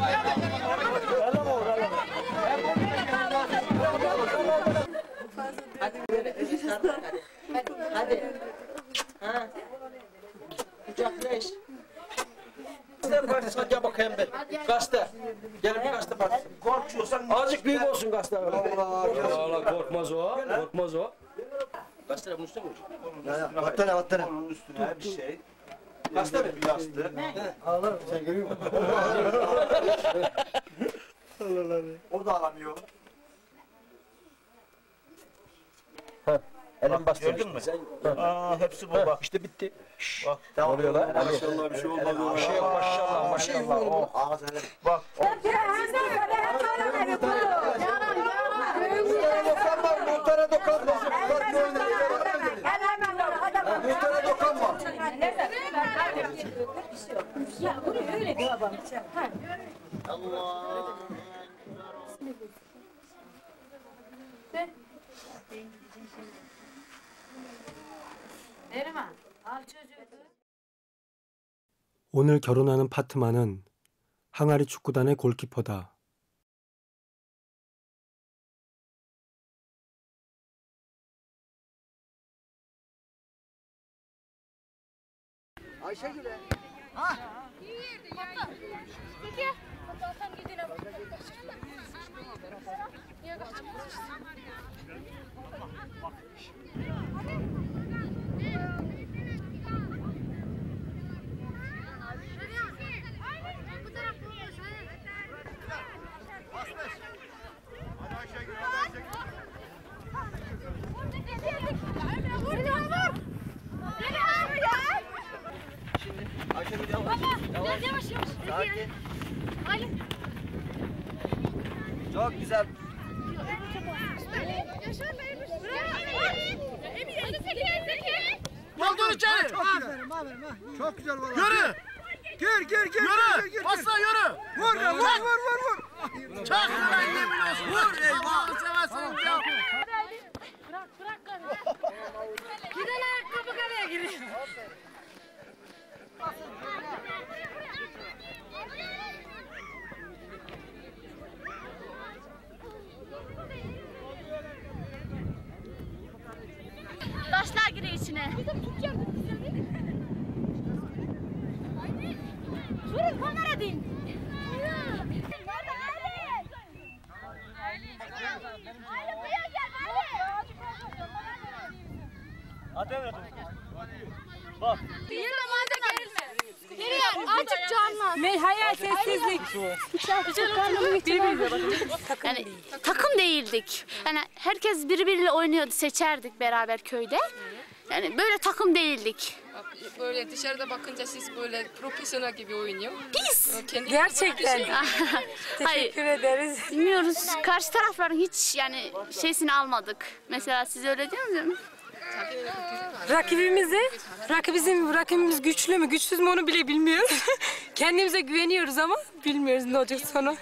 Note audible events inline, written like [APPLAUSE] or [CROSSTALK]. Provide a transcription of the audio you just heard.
bakacağız. Hadi. Ha. Kucaklaş. Gazete partisi gel bakayım ben. Gazete. Gelin bir gazete partisi. Korkuyorsan Azıcık büyük olsun gazete. Valla korkmaz o. Korkmaz o. Gazete bunun üstüne mi? Battana battana. Onun üstüne bir şey. Gazete mi? Bir yastık. [LAUGHS] O da alamıyor. Elim bastı. Gördün mü? Aa, hepsi bu bak. İşte bitti. Bak. oluyor lan? Maşallah bir şey olmadı. Bir şey yok maşallah maşallah. Oh. Bak. Ya bunu böyle bir babam. Ha. Allah. Ne? 내려만. 아, 오늘 결혼하는 파트마는 항아리 축구단의 골키퍼다. Ayşegül'e. Ah. İyi yerde ya. Peki. Hatta gidelim. Niye kaçıyorsun? Bak. Yavaş yavaş. Sakin. Ali. Çok güzel. Yaşar Bey. Emine. Zeki. Doldur içeri. Aferin. ha. Çok güzel valla. Yürü. Gir gir gir. Gir Yürü. gir gir. Aslan yürü. Vur vur vur vur vur. Çak yemin olsun. Vur. Allah'ını Bir zamanda gerilme. Geriye azıcık canlan. Hayal sessizlik. Yani takım değildik. Yani herkes birbiriyle oynuyordu, seçerdik beraber köyde. Yani böyle takım değildik. Böyle dışarıda bakınca siz böyle profesyonel gibi oynuyor. Biz. Kendi Gerçekten. [LAUGHS] Hayır, Teşekkür ederiz. bilmiyoruz. Karşı tarafların hiç yani şeysini almadık. Mesela siz öyle diyor musunuz? Rakibimizi, rakibimizin rakibimiz güçlü mü, güçsüz mü onu bile bilmiyoruz. [LAUGHS] Kendimize güveniyoruz ama bilmiyoruz ne olacak sonu.